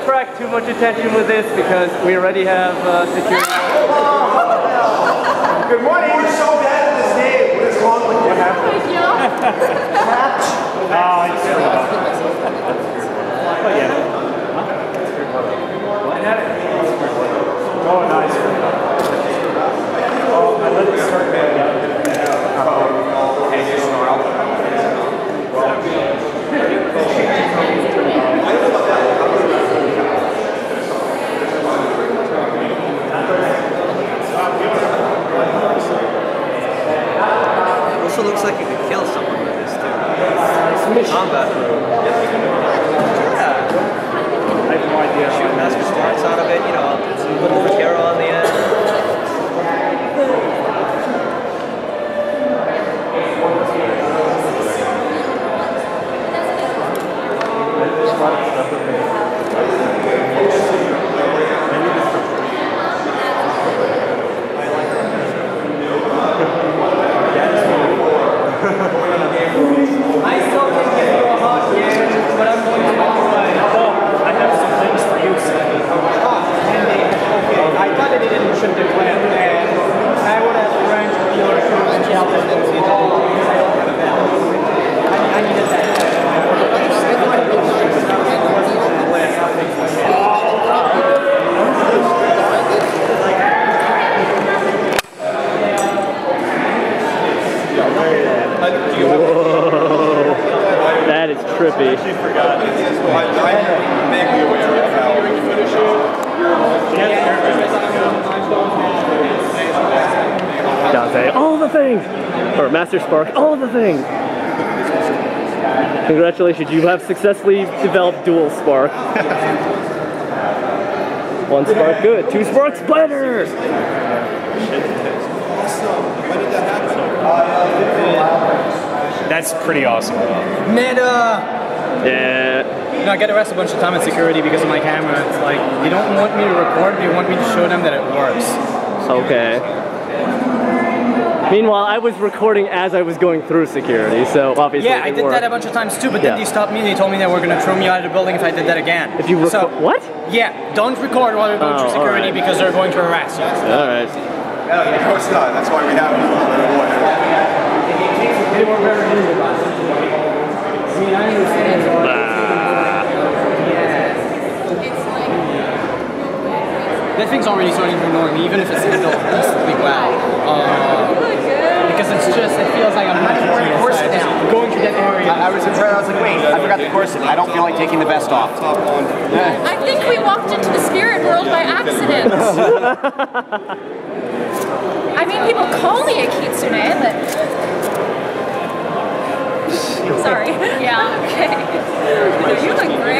attract too much attention with this because we already have uh, security. Good morning. You're so bad at this name. What is wrong with you? Oh, I just forgot about that. But yeah. Oh, nice. Oh, I let it start back out. Also looks like you could kill someone with this too. Combat mode. Yeah. I have no idea. Shoot master sparks out of it, you know, some little Hakkero on the end. I still can give you a hug, yeah, but I'm going to walk away. Oh, I have some things for you, sir. I thought that it didn't should declare, and I would have arranged for your to help us because I don't have a bell. I, I needed that. That is trippy. Dante, all the things! Or Master Spark, all the things! Congratulations, you have successfully developed dual spark. One spark good, two sparks better! That's pretty awesome. Meta! Uh, yeah. You know, I get arrested a bunch of time in security because of my camera. It's like, you don't want me to record, you want me to show them that it works. Okay. Meanwhile, I was recording as I was going through security, so obviously Yeah, I did worked. that a bunch of times too, but then Yeah. they stopped me. And they told me they were going to throw me out of the building if I did that again. If you record, so, what? yeah, don't record while you're going Oh, through security alright. because they're going to arrest you. All right. Of course not. That's why we have you. They were very rude. I mean, I understand. That thing's already starting to annoy me, even if it's handled decently well. Uh, because it's just, it feels like I'm not wearing a corset now. Going through that area. I was in front, I was like, wait, I forgot the corset. I don't feel like taking the vest off. I think we walked into the spirit world by accident. I mean, people call me a kitsune, but. Sorry. Yeah, okay. You look great.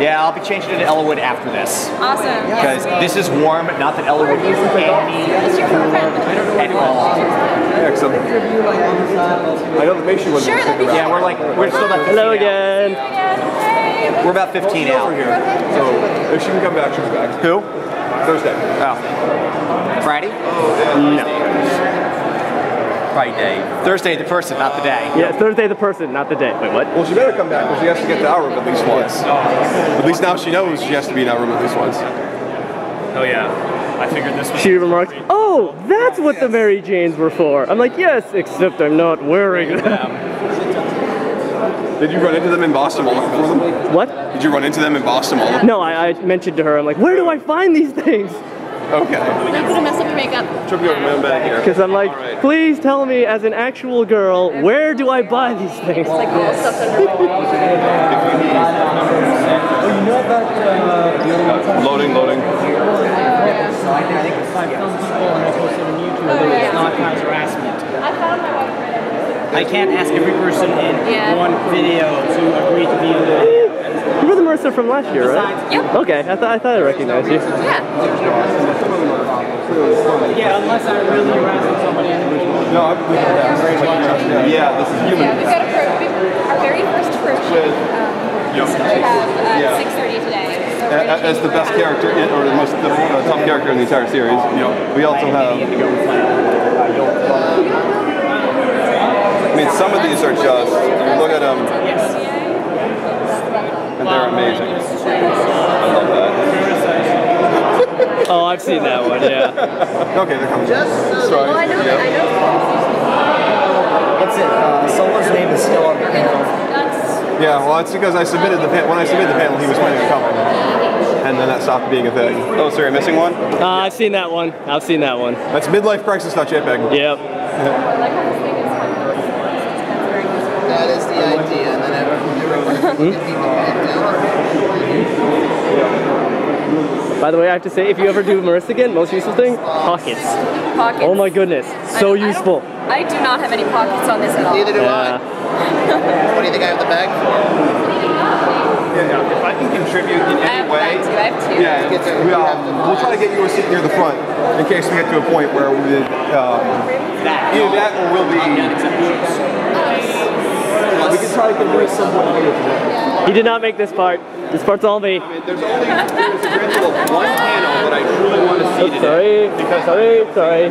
Yeah, I'll be changing it to Elwood after this. Awesome. Because this is warm, not that Elwood is any Who's your girlfriend? at all. Yeah, 'cause I'm- I know that makes you want Sure, that'd be Yeah, we're like, we're still about Hello again. Again. Hey. We're about 15 out. here. So if she can come back, she'll be back. Who? Thursday. Oh. Friday? Oh, Friday. Thursday, the person, not the day. Yeah, Thursday the person, not the day. Wait, what? Well, she better come back because she has to get to our room at least once. At least now she knows she has to be in our room at least once. Oh yeah. I figured this was. She remarks, "Oh, that's what the Mary Janes were for." I'm like, "Yes, except I'm not wearing them." Did you run into them in Boston all looking for them? What? Did you run into them in Boston all looking? No, I, I mentioned to her, I'm like, "Where do I find these things?" Okay. Not gonna mess up your makeup. Trip you over my own bag here. Because I'm like, All right. "Please tell me, as an actual girl, where do I buy these things?" Like all stuff's under my Loading, loading. Oh, I think it's like some people and I posted on YouTube that it's not cause harassment. I found my boyfriend. I can't ask every person in Yeah. one video to agree to be in the You were the Marisa from last year, right? Yep. Okay, I, th- I thought I recognized you. Yeah. Yeah, unless I really harass somebody in the No, I'm Yeah, this is human. Yeah, we've got a pro, we, our very first pro shoot. Um, Yep. we have uh, Yeah. 6.30 today. So A- we're a- gonna As the best character, in, or the most the, uh, top character in the entire series, we also have. I mean, some of these are just. You look at them, and they're amazing. I love that. Oh, I've seen that one, yeah. Okay, they're coming. Just Well, I know, I know. That's it. Uh, Solo's name is still on the panel. Yeah, well, it's because I submitted the pan- when I submitted the panel, he was planning on coming, and then that stopped being a thing. Oh, sorry, missing one. Uh, I've seen that one. I've seen that one. That's midlifecrisis.jpg. Yep. I like how this thing is kind of- That's very useful. That is the idea, and then everyone can beat the man down. By the way, I have to say, if you ever do Marisa again, most useful thing, pockets. Pockets. Oh my goodness, so I useful. I do not have any pockets on this at all. Neither do Yeah. I. What do you think I have the bag for? Yeah, if I can contribute in I have any way, too. I have two. yeah, Get to- we, um, have to we'll try to get you a seat near the front in case we get to a point where we, um, either that or we'll be. We can try convince someone here today. He did not make this part. This part's all me. There's only there's a grand of one panel that I truly want to see today. Sorry, sorry, sorry.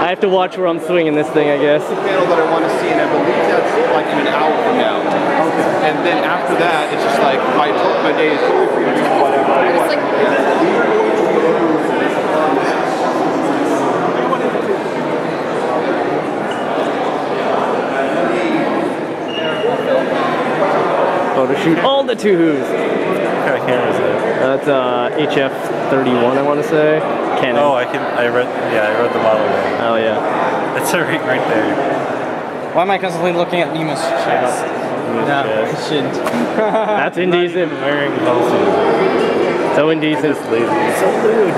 I have to watch where I'm swinging this thing, I guess. panel that I want to see, and I believe that's like in an hour from now. Okay. And then after that, it's just like my my day is totally free to do whatever. It's like, Photo shoot all the two who's. What kind of camera is it? That's uh, HF31, I want to say. Canon. Oh, I can. I read. Yeah, I read the model name. Oh, yeah. It's right, right there. Why am I constantly looking at Nemo's chest? No, I shouldn't. That's indecent. Wearing pulses. So indecent. Just lazy. So lewd.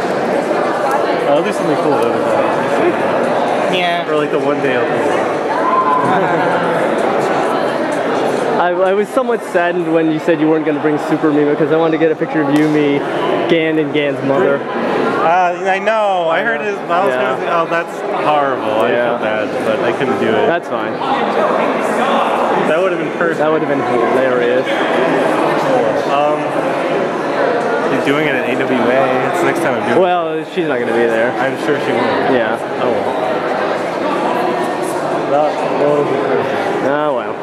I'll do something cool the other. Yeah. For like the one day I'll do. I, I was somewhat saddened when you said you weren't going to bring Super Mima because I wanted to get a picture of you, me, Gan, and Gan's mother. Uh, I know. I heard his mouse. Yeah. goes- Oh, that's horrible. I Yeah. feel bad, but I couldn't do it. That's fine. that would have been perfect. That would have been hilarious. Um, he's doing it at AWA. It's the next time I'm doing Well, she's not going to be there. I'm sure she won't. Yeah. Oh well. That, that would be perfect. Oh, well.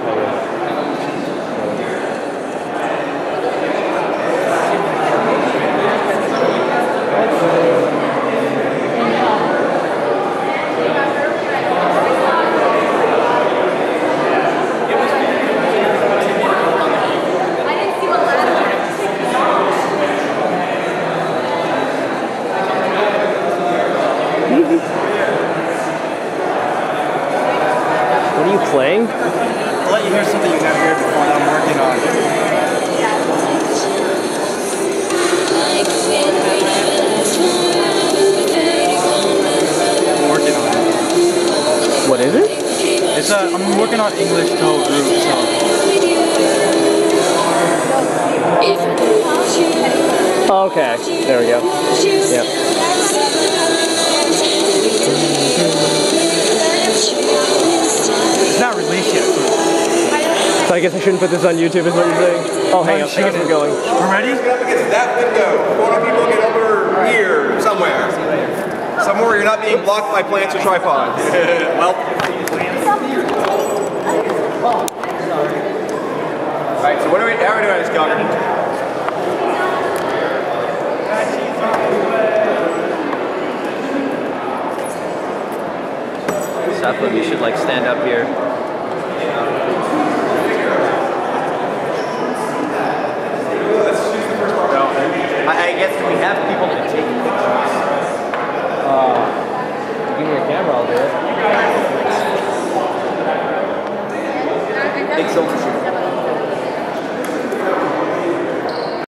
I didn't see what ladder. What are you playing? I'll let you hear something you gotta hear before that I'm working on. I'm working on it. What is it? It's a, I'm working on English to group song. Oh, okay. There we go. Yep. Guess I shouldn't put this on YouTube, is what you're saying? Oh, hang on. I guess we're going. We're ready? Get up against that window. Photo people get over here somewhere. Somewhere you're not being blocked by plants or tripods. well. Alright, so what are we, how are we doing this, Calgary? Sapphire, you should like stand up here. I, I guess we have people to take pictures. Give me a camera,